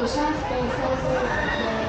有三十公分。